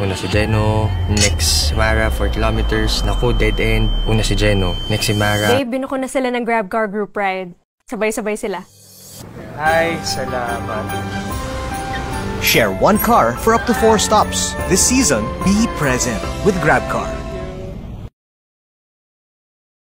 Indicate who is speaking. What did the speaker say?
Speaker 1: Una si Jeno. Next si Mara, 4 kilometers. Naku, dead end. Una si Jeno. Next si Mara.
Speaker 2: Babe, binuko na sila ng Grab Car Group Ride. Sabay-sabay sila.
Speaker 1: Ay, salamat.
Speaker 3: Share one car for up to four stops. This season, be present with GrabCar.